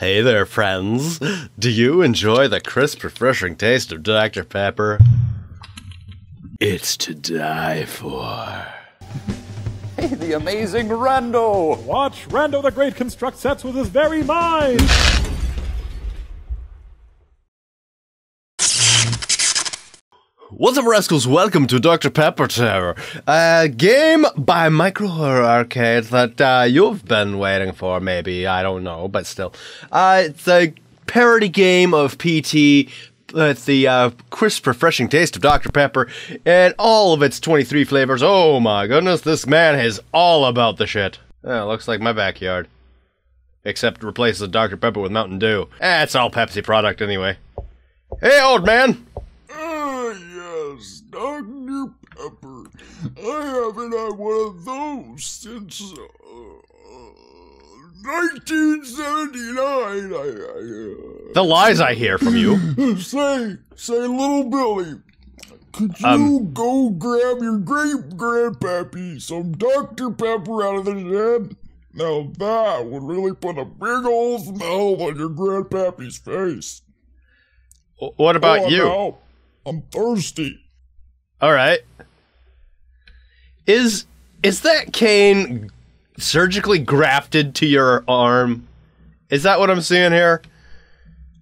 Hey there, friends. Do you enjoy the crisp, refreshing taste of Dr. Pepper? It's to die for. Hey, the amazing Rando! Watch Rando the Great construct sets with his very mind! What's up, rascals? Welcome to Dr. Pepper Terror, a game by Micro Horror Arcade that uh, you've been waiting for, maybe. I don't know, but still. Uh, it's a parody game of PT with the uh, crisp, refreshing taste of Dr. Pepper and all of its 23 flavors. Oh my goodness, this man is all about the shit. Looks like my backyard. Except replaces Dr. Pepper with Mountain Dew. Eh, it's all Pepsi product anyway. Hey, old man! Dr. Pepper. I haven't had one of those since uh, 1979. I, I, uh, The lies I hear from you. say, say, little Billy, could you Um, go grab your great grandpappy some Dr. Pepper out of the shed? Now that would really put a big old smile on your grandpappy's face. what about Oh, you? now, I'm thirsty. All right. Is is that cane surgically grafted to your arm? Is that what I'm seeing here?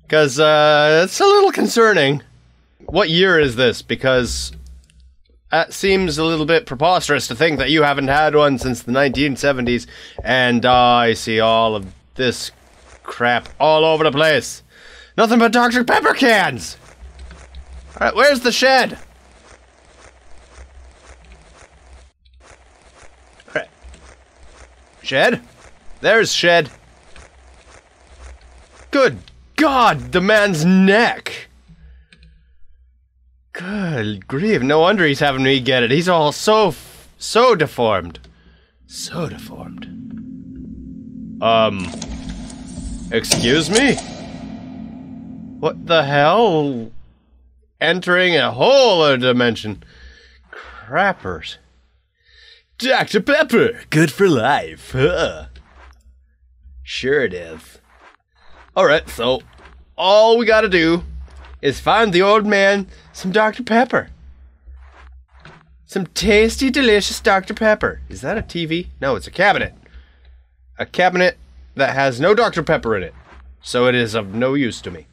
Because uh, it's a little concerning. What year is this? Because that seems a little bit preposterous to think that you haven't had one since the 1970s, and uh, I see all of this crap all over the place. Nothing but Dr. Pepper cans. All right, where's the shed? Shed? There's Shed. Good God, the man's neck. Good grief, no wonder he's having me get it. He's all so, so deformed. So deformed. Um, excuse me? What the hell? Entering a whole other dimension. Crappers. Dr. Pepper, good for life. Huh. Sure it is. Alright, so all we gotta do is find the old man some Dr. Pepper. Some tasty, delicious Dr. Pepper. Is that a TV? No, it's a cabinet. A cabinet that has no Dr. Pepper in it. So it is of no use to me.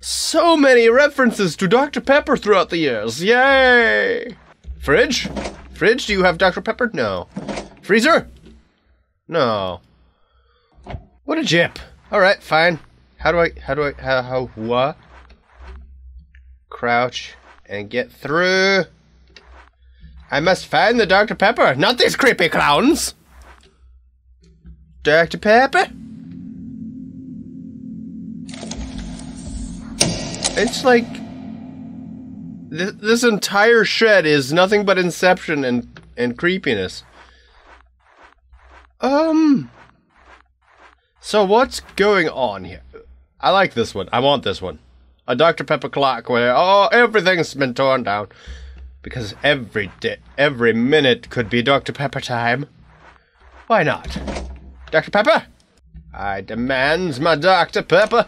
So many references to Dr. Pepper throughout the years. Yay! Fridge? Fridge, do you have Dr. Pepper? No. Freezer? No. What a jip. Alright, fine. How do I, how do I, how, how, what? Crouch and get through. I must find the Dr. Pepper, not these creepy clowns. Dr. Pepper? It's like th- this entire shed is nothing but inception and and creepiness. Um. So what's going on here? I like this one. I want this one. A Dr Pepper clock where oh everything's been torn down because every day, every minute could be Dr Pepper time. Why not? Dr Pepper, I demands my Dr Pepper.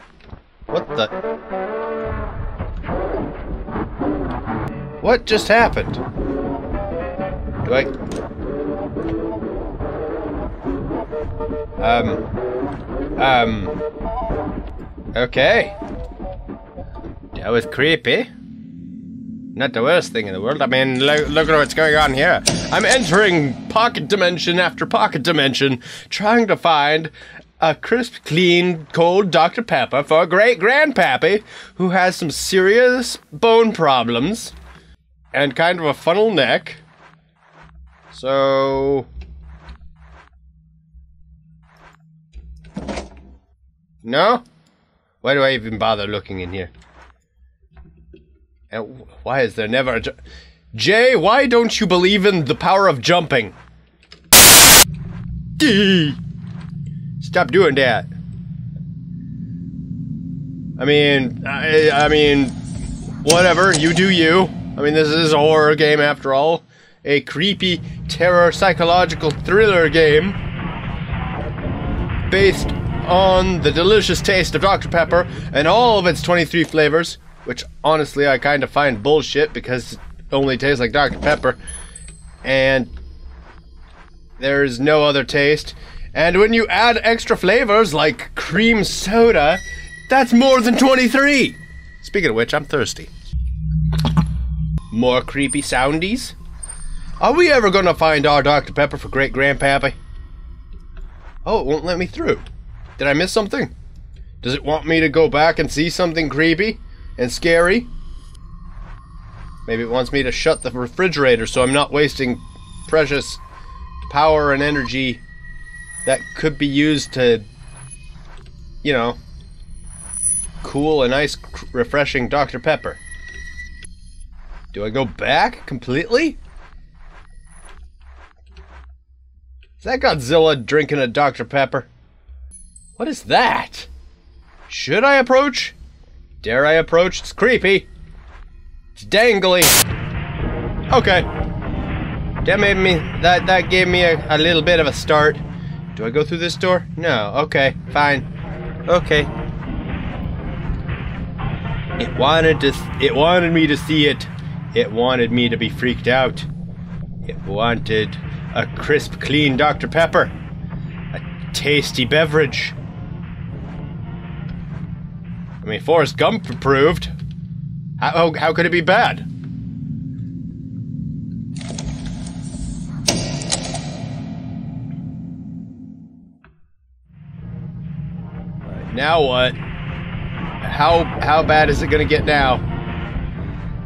What the? What just happened? Do I? Um. Um. Okay. That was creepy. Not the worst thing in the world. I mean, look, look at what's going on here. I'm entering pocket dimension after pocket dimension, trying to find a crisp, clean, cold Dr. Pepper for a great grandpappy who has some serious bone problems and kind of a funnel neck. So. No? Why do I even bother looking in here? And why is there never a. Jay, why don't you believe in the power of jumping? Stop doing that. I mean, I, I mean, whatever. You do you. I mean, this is a horror game after all. A creepy, terror, psychological thriller game based on the delicious taste of Dr. Pepper and all of its 23 flavors, which honestly I kind of find bullshit because it only tastes like Dr. Pepper. And there's no other taste. And when you add extra flavors like cream soda, that's more than 23. Speaking of which, I'm thirsty. More creepy soundies? Are we ever gonna find our Dr. Pepper for great grandpappy? Oh, it won't let me through. Did I miss something? Does it want me to go back and see something creepy and scary? Maybe it wants me to shut the refrigerator so I'm not wasting precious power and energy that could be used to, you know, cool a nice, refreshing Dr. Pepper. Do I go back completely? Is that Godzilla drinking a Dr. Pepper? What is that? Should I approach? Dare I approach? It's creepy. It's dangly. Okay. That made me that that gave me a, a little bit of a start. Do I go through this door? No. Okay, fine. Okay. It wanted to it wanted me to see it. It wanted me to be freaked out. It wanted a crisp, clean Dr. Pepper. A tasty beverage. I mean, Forrest Gump approved. How, how, how could it be bad? Now what? How how bad is it gonna get now?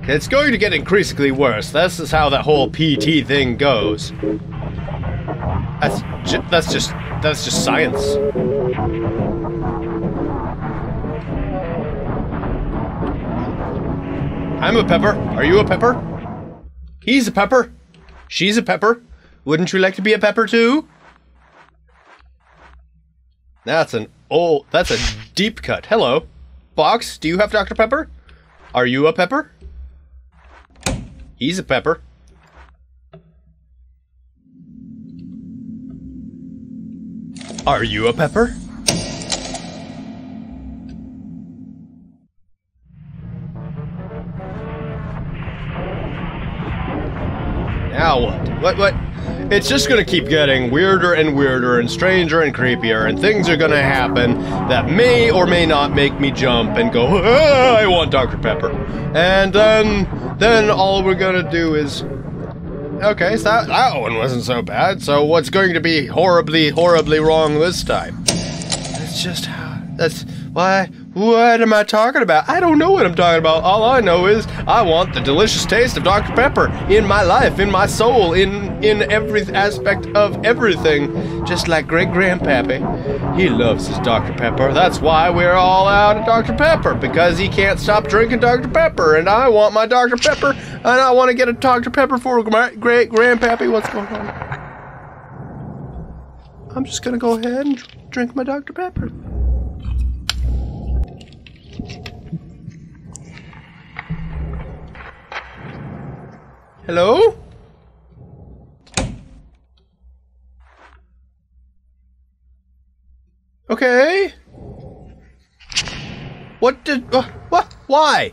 It's going to get increasingly worse. This is how that whole PT thing goes. That's ju- that's just that's just science. I'm a pepper. Are you a pepper? He's a pepper. She's a pepper. Wouldn't you like to be a pepper too? That's an old. That's a deep cut. Hello, Box. Do you have Dr Pepper? Are you a pepper? He's a pepper. Are you a pepper? Now what? What what? It's just gonna keep getting weirder and weirder and stranger and creepier, and things are gonna happen that may or may not make me jump and go, "Ah, I want Dr. Pepper. And then then all we're gonna do is Okay, so that, that one wasn't so bad. So what's going to be horribly, horribly wrong this time? That's just how. That's why. What am I talking about? I don't know what I'm talking about. All I know is I want the delicious taste of Dr. Pepper in my life, in my soul, in in every aspect of everything. Just like great grandpappy, he loves his Dr. Pepper. That's why we're all out of Dr. Pepper because he can't stop drinking Dr. Pepper, and I want my Dr. Pepper, and I want to get a Dr. Pepper for my great grandpappy. What's going on? I'm just gonna go ahead and drink my Dr. Pepper. Hello? Okay. What did. Uh, what? Why?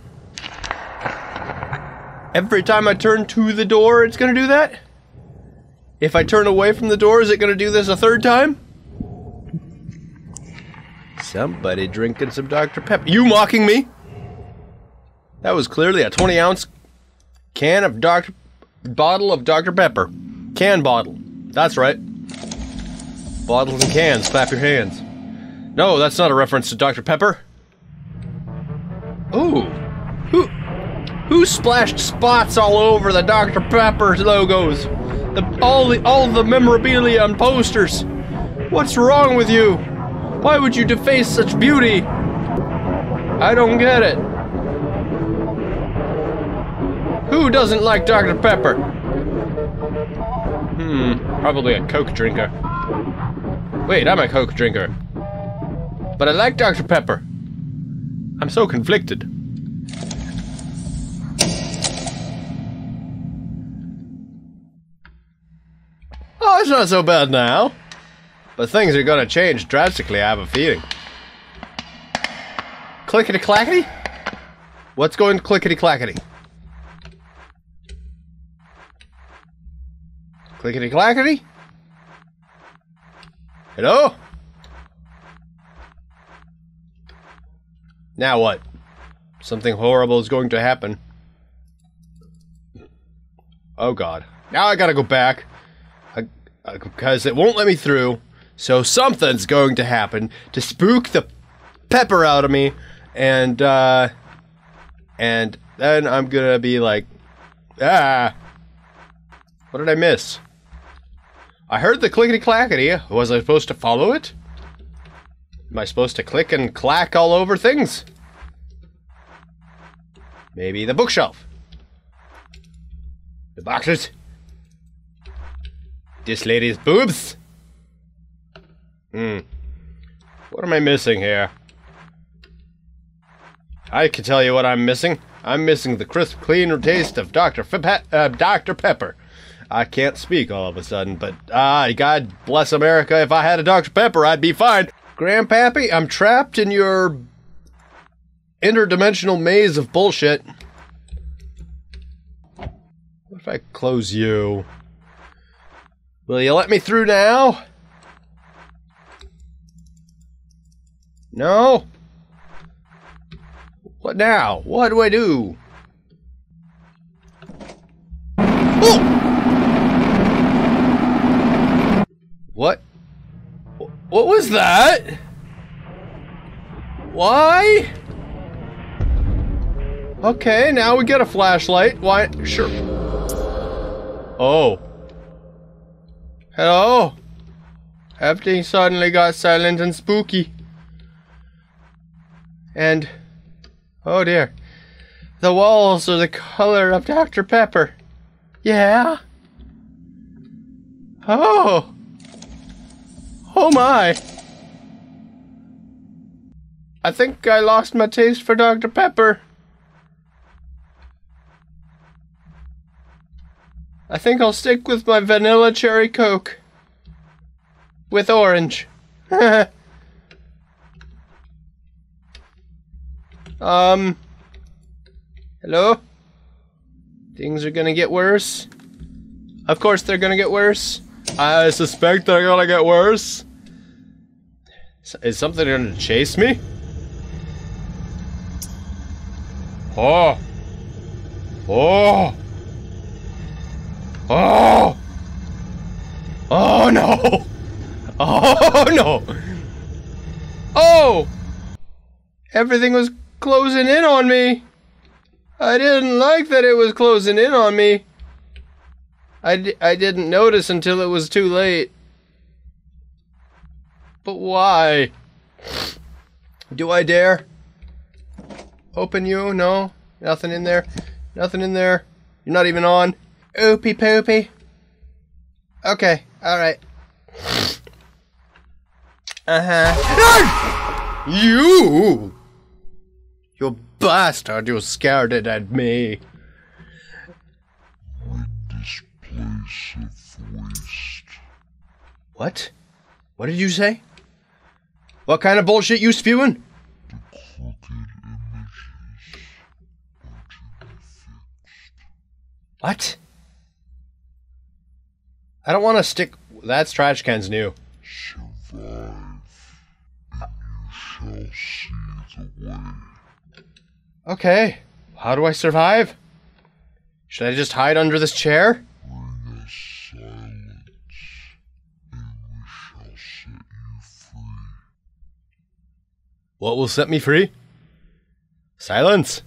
Every time I turn to the door, it's gonna do that? If I turn away from the door, is it gonna do this a third time? Somebody drinking some Dr. Pepper. You mocking me? That was clearly a 20 ounce can of Dr. bottle of Dr. Pepper. Can bottle. That's right. Bottles and cans, clap your hands. No, that's not a reference to Dr. Pepper. Ooh. Who who splashed spots all over the Dr. Pepper logos? The all the all the memorabilia and posters. What's wrong with you? Why would you deface such beauty? I don't get it. Who doesn't like Dr. Pepper? Hmm, probably a Coke drinker. Wait, I'm a Coke drinker. But I like Dr. Pepper. I'm so conflicted. Oh, it's not so bad now. But things are gonna change drastically, I have a feeling. Clickety clackety? What's going clickety clackety? Clickety clackety? Hello? Now what? Something horrible is going to happen. Oh god. Now I gotta go back. Uh, uh, I, I, because it won't let me through. So something's going to happen to spook the pepper out of me. And, uh. And then I'm gonna be like. Ah! What did I miss? I heard the clickety clackety. Was I supposed to follow it? Am I supposed to click and clack all over things? Maybe the bookshelf. The boxes. This lady's boobs. Hmm. What am I missing here? I can tell you what I'm missing. I'm missing the crisp, clean taste of Dr. Uh, Dr. Pepper. I can't speak all of a sudden, but ah, God bless America. If I had a Dr. Pepper, I'd be fine. Grandpappy, I'm trapped in your interdimensional maze of bullshit. What if I close you? Will you let me through now? No? What now? What do I do? Oh! What? What was that? Why? Okay, now we get a flashlight. Why? Sure. Oh. Hello? Everything suddenly got silent and spooky. And. Oh dear. The walls are the color of Dr. Pepper. Yeah? Oh. Oh my. I think I lost my taste for Dr. Pepper. I think I'll stick with my vanilla cherry coke. With orange. um. Hello? Things are gonna get worse. Of course they're gonna get worse. I suspect they're gonna get worse. Is something gonna chase me? Oh. Oh. Oh. Oh no. Oh no. Oh. Everything was closing in on me. I didn't like that it was closing in on me. I d- I didn't notice until it was too late. But why? Do I dare? Open you? No? Nothing in there? Nothing in there? You're not even on? Oopie poopy. Okay, alright. Uh huh. you! You bastard, you scared it at me. Place of waste. What? What did you say? What kind of bullshit you spewing? What? I don't want to stick. That's trash cans new. Survive, and you shall see the way. Okay. How do I survive? Should I just hide under this chair? What will set me free? Silence.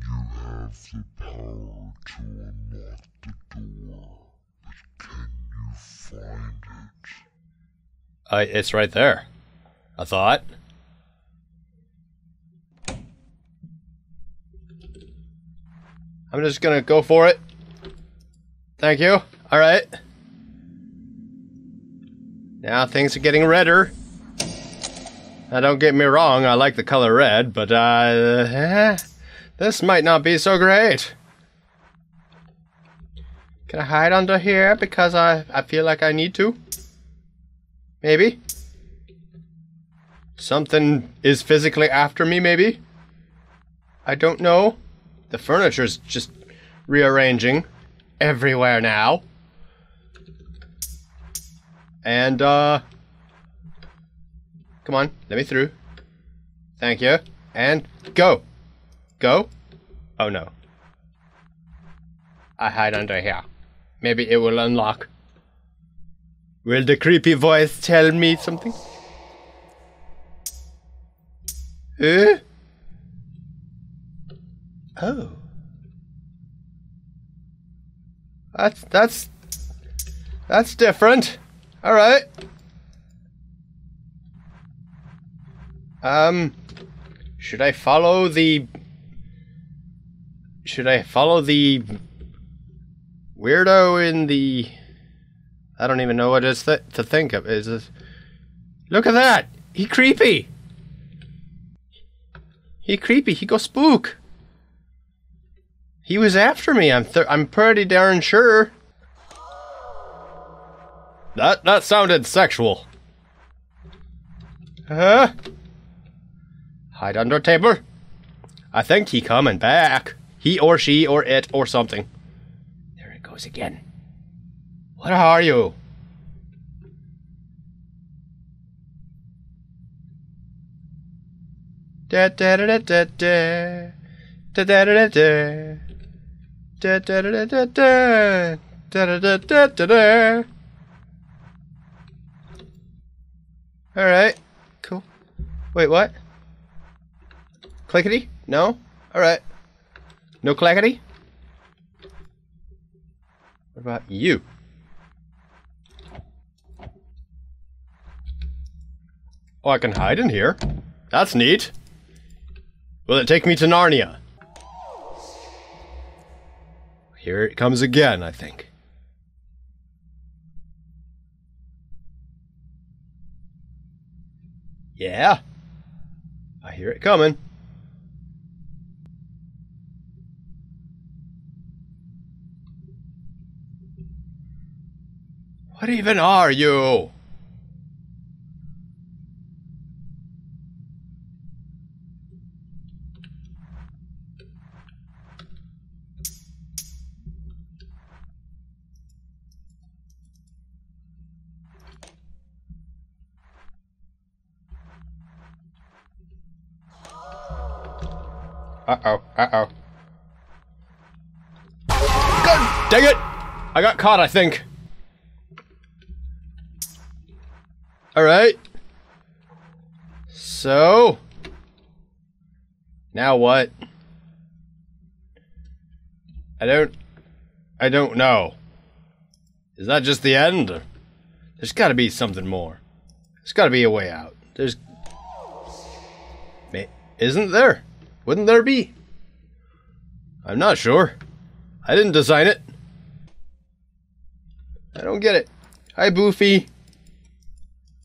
You have the power to unlock the door, but can you find it? Uh, it's right there. I thought. I'm just gonna go for it. Thank you. Alright. Now things are getting redder. Now don't get me wrong, I like the color red, but uh, eh, this might not be so great. Can I hide under here because I, I feel like I need to? Maybe. Something is physically after me, maybe? I don't know. The furniture's just rearranging everywhere now. And, uh. Come on, let me through. Thank you. And go. Go. Oh no. I hide under here. Maybe it will unlock. Will the creepy voice tell me something? Eh? Oh. That's that's that's different. All right. Um should I follow the should I follow the weirdo in the I don't even know what th- to think of. Is this Look at that. He creepy. He creepy. He go spook. He was after me. I'm th- I'm pretty darn sure. That that sounded sexual. Huh? Hide under table. I think he coming back. He or she or it or something. There it goes again. What are you? Da da da da da da da da da da da da da da da da da da da da da All right, cool. Wait, what? Clickety? No. All right. No clackety. What about you? Oh, I can hide in here. That's neat. Will it take me to Narnia? Here it comes again, I think. Yeah. I hear it coming. What even are you? Uh-oh. God dang it! I got caught, I think. Alright. So... Now what? I don't... I don't know. Is that just the end? There's gotta be something more. There's gotta be a way out. There's... Isn't there? Wouldn't there be? I'm not sure. I didn't design it. I don't get it. Hi, Boofy.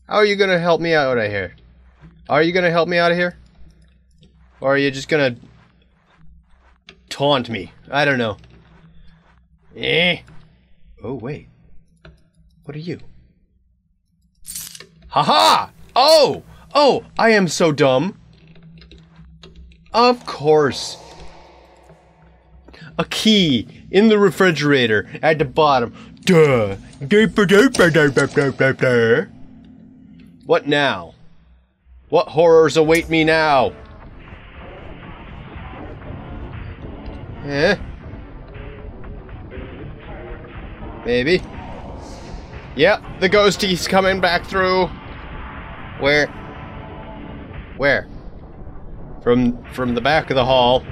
How are you gonna help me out of here? Are you gonna help me out of here? Or are you just gonna taunt me? I don't know. Eh. Oh, wait. What are you? Haha! Oh! Oh, I am so dumb. Of course. A key in the refrigerator at the bottom. Duh. What now? What horrors await me now? Eh? Maybe. Yep, the ghostie's coming back through. Where? Where? From from the back of the hall.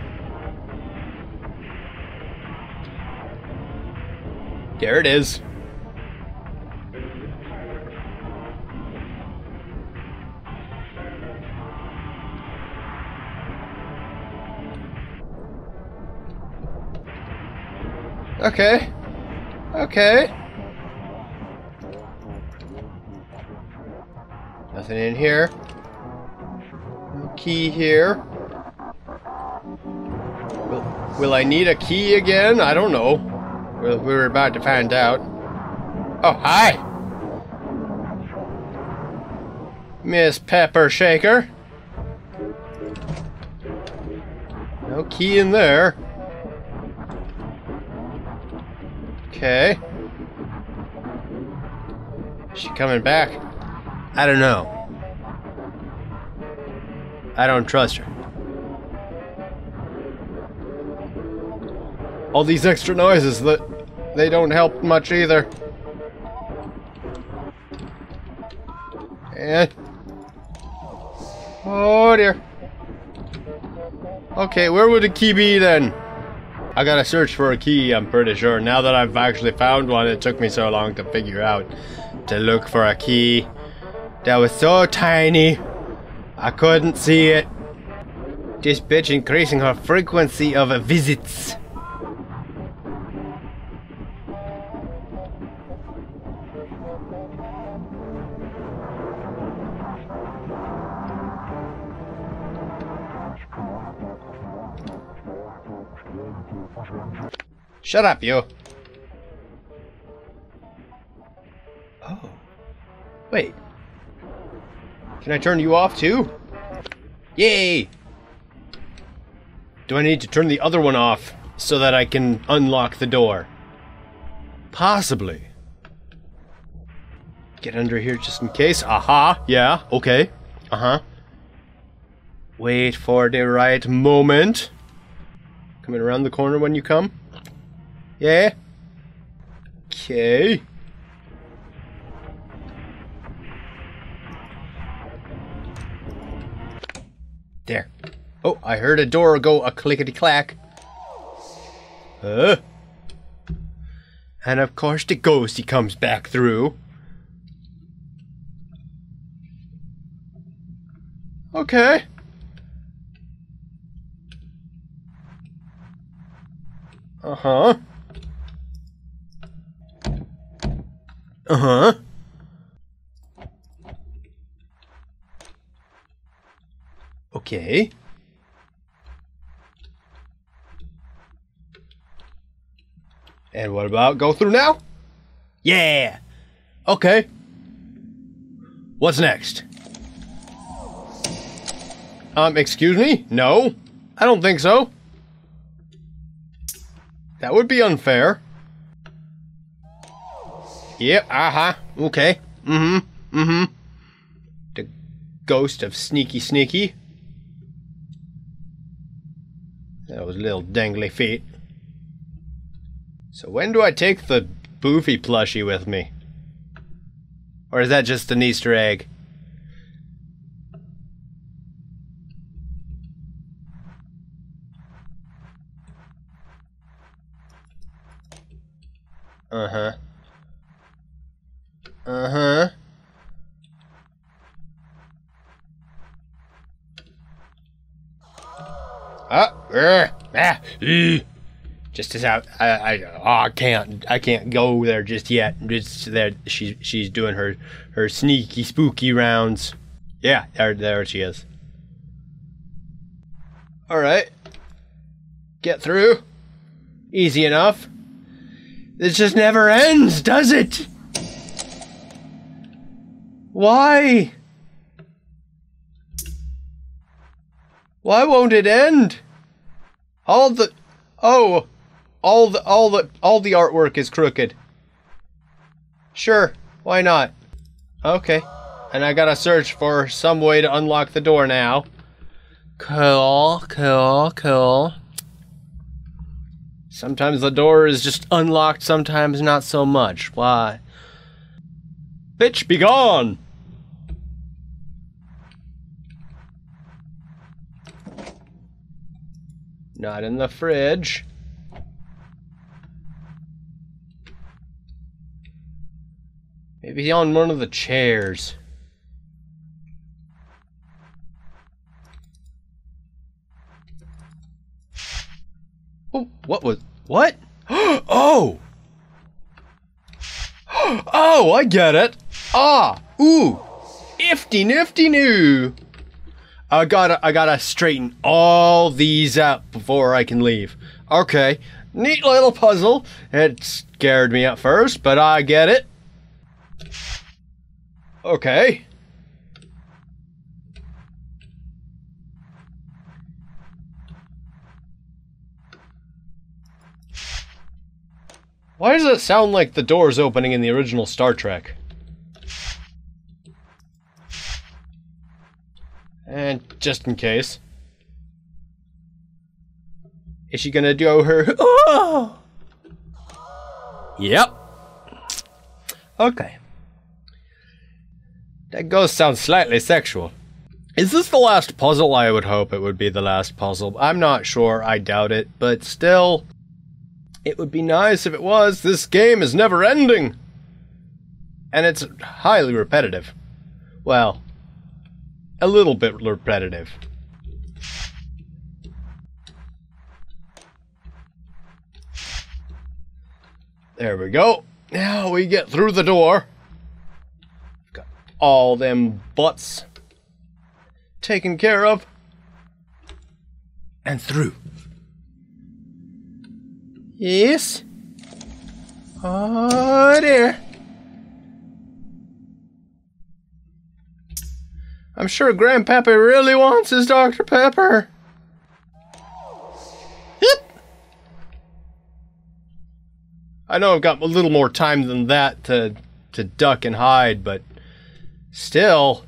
There it is. Okay. Okay. Nothing in here. No key here. Will, will I need a key again? I don't know. We're, we're about to find out. Oh, hi! Miss Pepper Shaker. No key in there. Okay. Is she coming back? I don't know. I don't trust her. All these extra noises that they don't help much either. And oh dear. Okay, where would the key be then? I gotta search for a key, I'm pretty sure. Now that I've actually found one, it took me so long to figure out to look for a key. That was so tiny. I couldn't see it. This bitch increasing her frequency of visits. Shut up, you. Oh. Wait. Can I turn you off too? Yay! Do I need to turn the other one off so that I can unlock the door? Possibly. Get under here just in case. Aha! Yeah, okay. Uh huh. Wait for the right moment. Coming around the corner when you come? Yeah? Okay. There. Oh, I heard a door go a clickety clack. Huh? And of course the ghost he comes back through. Okay. Uh-huh. Uh-huh. Okay. And what about go through now? Yeah. Okay. What's next? Um, excuse me? No. I don't think so. That would be unfair. Yep, uh-huh. Okay. Mm-hmm. Mm-hmm. The ghost of Sneaky Sneaky. Those little dangly feet. So when do I take the Boofy plushie with me? Or is that just an Easter egg? Uh-huh. Uh-huh. Ah, er, ah, ee. Just as I, I, I, oh, I can't, I can't go there just yet. Just there, she's, she's doing her, her sneaky, spooky rounds. Yeah, there, there she is. All right, get through. Easy enough. This just never ends, does it? Why? Why won't it end? All the oh, all the all the all the artwork is crooked. Sure, why not? Okay. And I gotta search for some way to unlock the door now. Cool, cool, cool. Sometimes the door is just unlocked, sometimes not so much. Why? Bitch, be gone! Not in the fridge. Maybe on one of the chairs. Oh, what was what? Oh! Oh, I get it. Ah, ooh, ifty nifty new. I gotta, I gotta straighten all these out before I can leave. Okay, neat little puzzle. It scared me at first, but I get it. Okay. Why does it sound like the door's opening in the original Star Trek? Just in case. Is she gonna do her. Oh! Yep. Okay. That ghost sounds slightly sexual. Is this the last puzzle? I would hope it would be the last puzzle. I'm not sure. I doubt it. But still, it would be nice if it was. This game is never ending. And it's highly repetitive. Well, a little bit repetitive. There we go. Now we get through the door. Got all them butts taken care of. And through. Yes? Oh dear. I'm sure Grandpappy really wants his Dr. Pepper. Yep. I know I've got a little more time than that to to duck and hide, but still.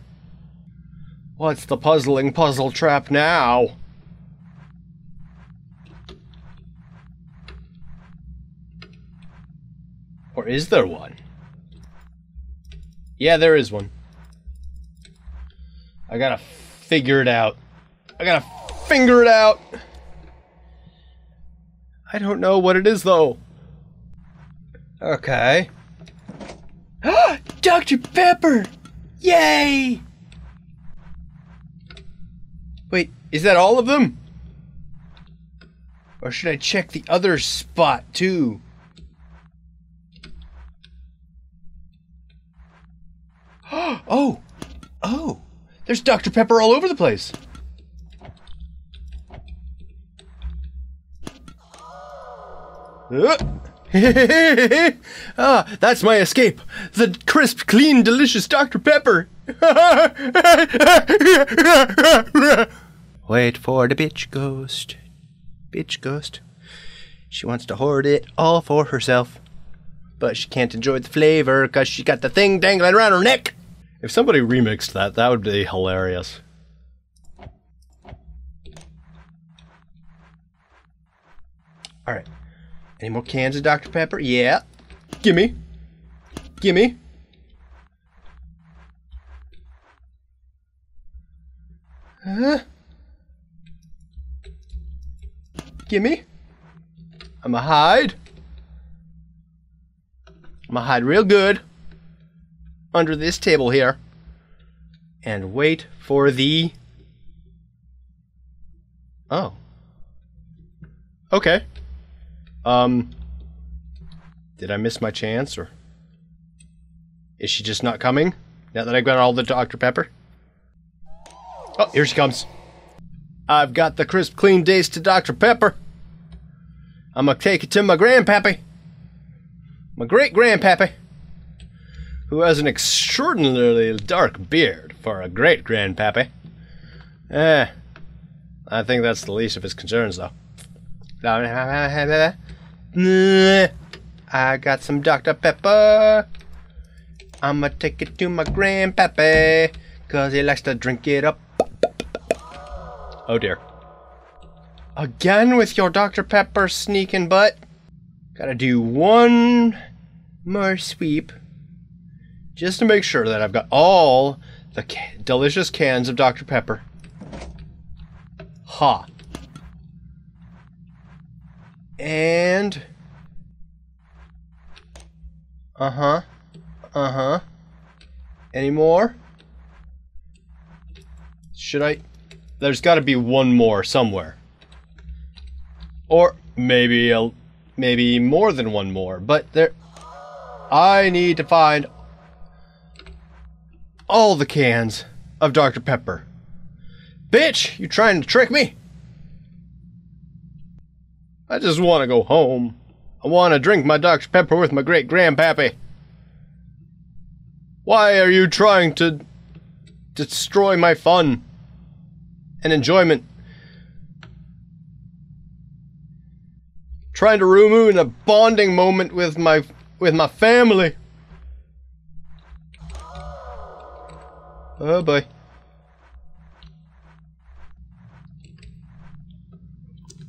What's the puzzling puzzle trap now? Or is there one? Yeah, there is one. I gotta figure it out. I gotta finger it out. I don't know what it is though. Okay. Dr. Pepper! Yay! Wait, is that all of them? Or should I check the other spot too? oh! Oh! There's Dr. Pepper all over the place! Uh. ah, that's my escape. The crisp, clean, delicious Dr. Pepper. Wait for the bitch ghost. Bitch ghost. She wants to hoard it all for herself. But she can't enjoy the flavor because she got the thing dangling around her neck. If somebody remixed that, that would be hilarious. Alright. Any more cans of Dr. Pepper? Yeah. Gimme. Gimme. Huh? Gimme. I'ma hide. I'ma hide real good under this table here and wait for the. Oh. Okay. Um. Did I miss my chance, or is she just not coming? Now that I've got all the Dr. Pepper? Oh, here she comes. I've got the crisp, clean taste to Dr. Pepper. I'm gonna take it to my grandpappy. My great grandpappy. Who has an extraordinarily dark beard for a great grandpappy. Eh. I think that's the least of his concerns, though. I got some Dr. Pepper. I'ma take it to my grandpappy. Cause he likes to drink it up. Oh dear. Again with your Dr. Pepper sneaking butt. Gotta do one more sweep. Just to make sure that I've got all the ca delicious cans of Dr. Pepper. Ha. And. Uh huh. Uh huh. Any more? Should I? There's got to be one more somewhere. Or maybe a, maybe more than one more. But there, I need to find all the cans of Dr. Pepper. Bitch, you trying to trick me? I just want to go home. I want to drink my Dr. Pepper with my great grandpappy. Why are you trying to destroy my fun and enjoyment? trying to ruin a bonding moment with my with my family. Oh boy.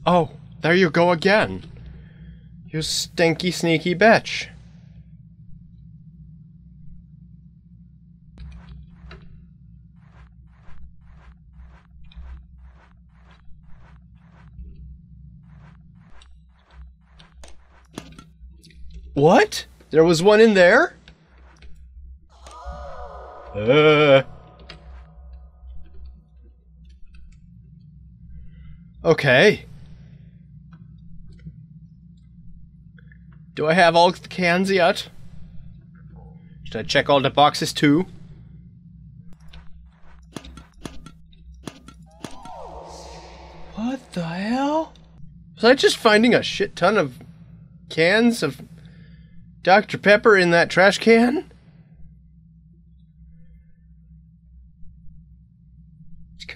Oh, there you go again. You stinky, sneaky bitch. What? There was one in there? Uh. Okay. Do I have all the cans yet? Should I check all the boxes too? What the hell? Was I just finding a shit ton of cans of Dr. Pepper in that trash can?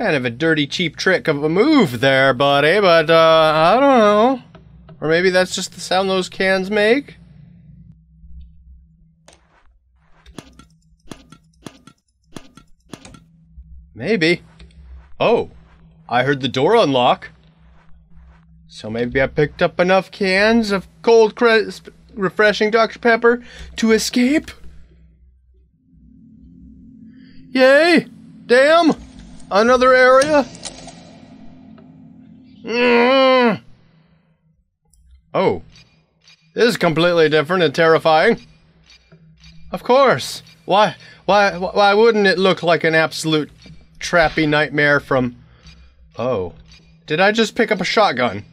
Kind of a dirty, cheap trick of a move there, buddy, but uh, I don't know. Or maybe that's just the sound those cans make? Maybe. Oh, I heard the door unlock. So maybe I picked up enough cans of cold, crisp, refreshing Dr. Pepper to escape? Yay! Damn! Another area? Mm. Oh. This is completely different and terrifying. Of course. Why why why wouldn't it look like an absolute trappy nightmare from Oh. Did I just pick up a shotgun?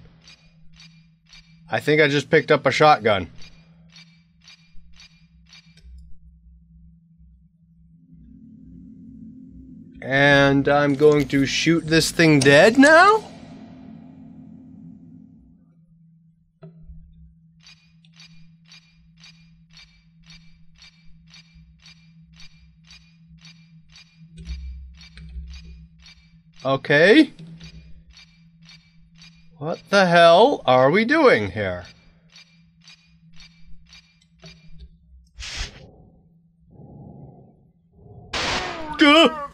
I think I just picked up a shotgun. And I'm going to shoot this thing dead now? Okay. What the hell are we doing here? Gah!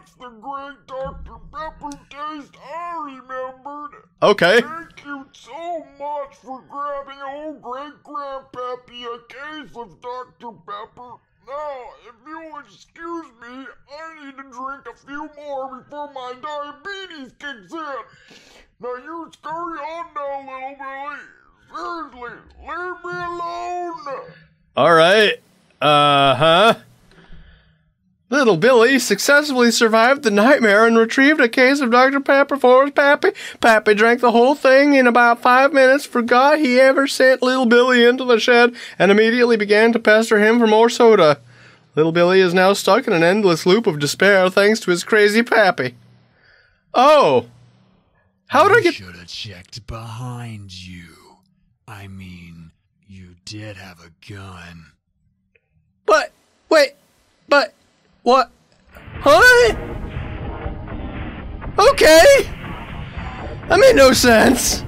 That's the great Dr. Pepper taste I remembered. Okay. Thank you so much for grabbing old great grandpappy a case of Dr. Pepper. Now, if you'll excuse me, I need to drink a few more before my diabetes kicks in. Now you scurry on now, little Billy. Seriously, leave me alone. All right. Uh huh. Little Billy successfully survived the nightmare and retrieved a case of Dr. Pepper for his pappy. Pappy drank the whole thing in about five minutes, forgot he ever sent Little Billy into the shed, and immediately began to pester him for more soda. Little Billy is now stuck in an endless loop of despair thanks to his crazy pappy. Oh. How did I get. Should have checked behind you. I mean, you did have a gun. But. Wait. But. What? Huh? Okay. That made no sense.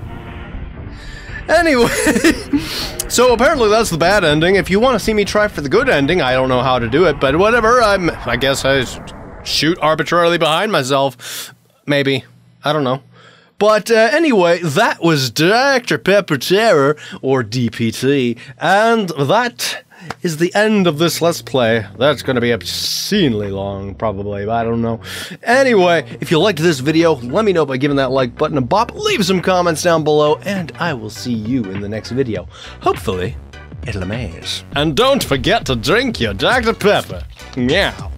Anyway, so apparently that's the bad ending. If you want to see me try for the good ending, I don't know how to do it, but whatever. I'm. I guess I shoot arbitrarily behind myself. Maybe. I don't know. But uh, anyway, that was Dr. Pepper Terror, or DPT, and that is the end of this Let's Play. That's going to be obscenely long, probably, but I don't know. Anyway, if you liked this video, let me know by giving that like button a bop, leave some comments down below, and I will see you in the next video. Hopefully, it'll amaze. And don't forget to drink your Dr. Pepper. Meow.